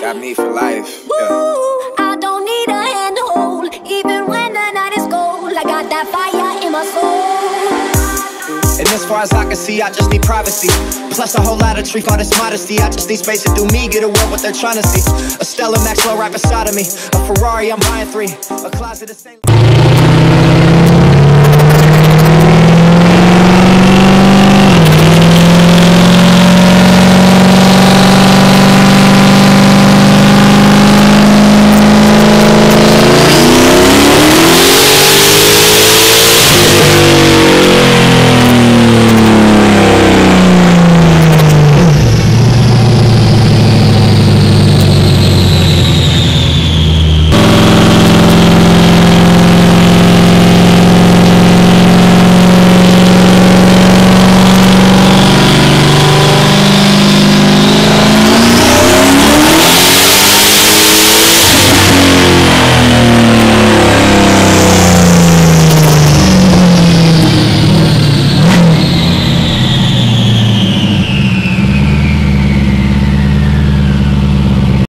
life. Got me for life. Woo, Yeah. I don't need a hand to hold, even when the night is cold. I got that fire in my soul. And as far as I can see, I just need privacy. Plus a whole lot of truth, all this modesty. I just need space to do me, get away what they're trying to see. A Stella Maxwell right beside of me. A Ferrari, I'm buying three. A closet of Saint.